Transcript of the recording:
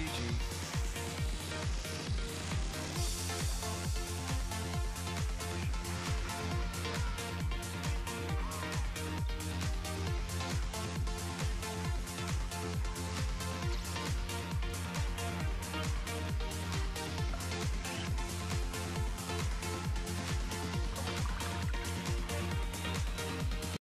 GG.